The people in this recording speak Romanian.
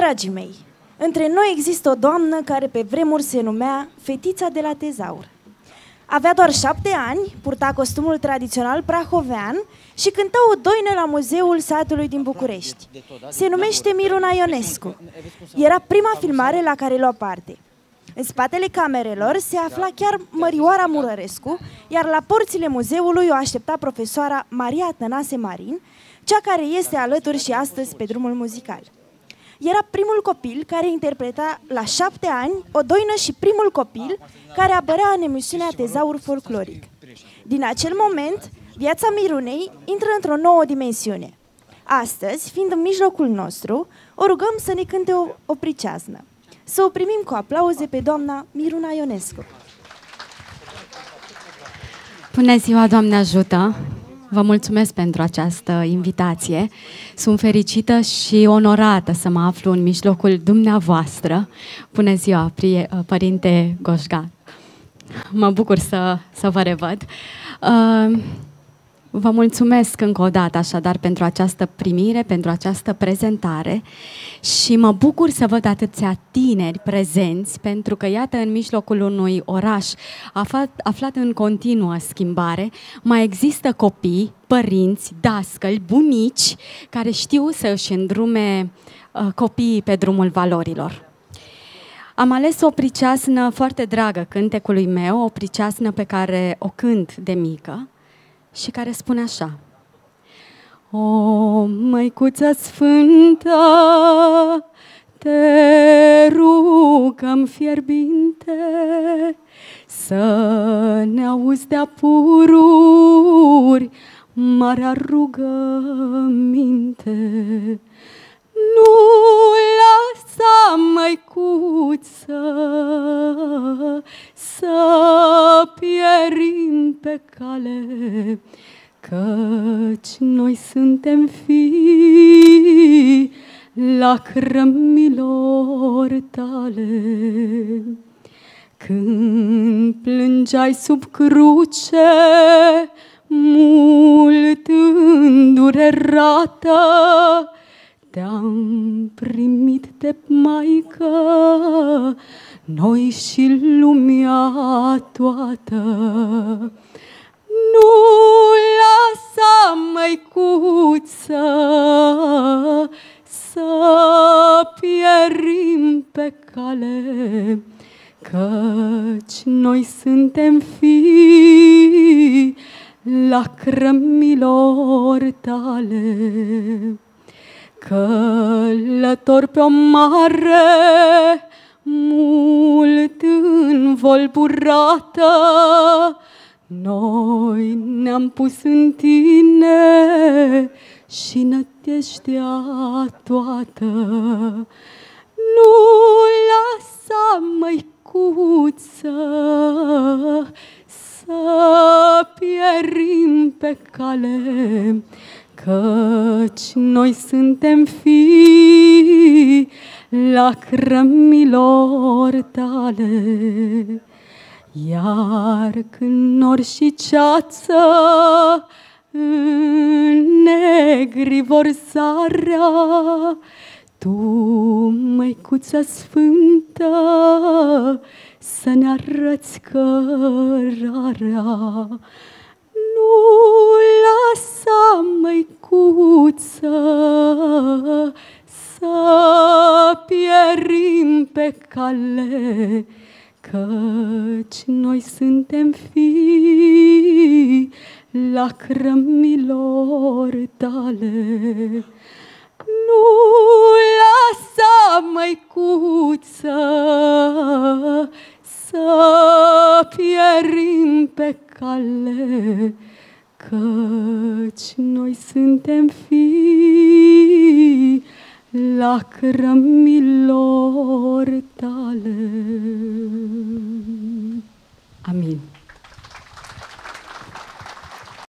Dragii mei, între noi există o doamnă care pe vremuri se numea Fetița de la Tezaur. Avea doar șapte ani, purta costumul tradițional prahovean și cânta o doină la muzeul satului din București. Se numește Miruna Ionescu. Era prima filmare la care lua parte. În spatele camerelor se afla chiar Mărioara Murărescu, iar la porțile muzeului o aștepta profesoara Maria Tănase Marin, cea care este alături și astăzi pe drumul muzical. Era primul copil care interpreta la șapte ani o doină și primul copil care apărea în emisiunea Tezaur Folcloric. Din acel moment, viața Mirunei intră într-o nouă dimensiune. Astăzi, fiind în mijlocul nostru, o rugăm să ne cânte o, o priceaznă. Să o primim cu aplauze pe doamna Miruna Ionescu. Bună ziua, Doamne ajută! Vă mulțumesc pentru această invitație. Sunt fericită și onorată să mă aflu în mijlocul dumneavoastră. Bună ziua, prie, părinte Goșga! Mă bucur să, să vă revăd. Uh, Vă mulțumesc încă o dată așadar pentru această primire, pentru această prezentare și mă bucur să văd atâția tineri prezenți pentru că iată în mijlocul unui oraș aflat, aflat în continuă schimbare mai există copii, părinți, dascăli, bunici care știu să își îndrume uh, copiii pe drumul valorilor. Am ales o priceasnă foarte dragă cântecului meu, o priceasnă pe care o cânt de mică, și care spune așa. O, măicuță sfântă, te rugăm fierbinte să ne auzi de pururi marea rugăminte. Nu lăsa, măicuță, să pierim pe cale, căci noi suntem fii lacrămilor tale. Când plângeai sub cruce, mult îndurerată, te-am primit de maică, noi și lumea toată. Nu lasa, măicuță, să pierim pe cale, căci noi suntem fii lacrămilor tale. Călător pe o mare mult învolburată, noi ne-am pus în tine și nădejdea toată. Nu lasa, măicuță, să pierim pe cale, Căci noi suntem fii lacrămilor tale. Iar când nor și ceață în negri vor zarea, tu, măicuța sfântă, să ne arăți cărarea. Nu lasa, pe cale, căci noi suntem fii lacrămilor tale. Nu lasa, măicuță, să pierim pe cale, căci noi suntem fii lacrămilor tale. Amin.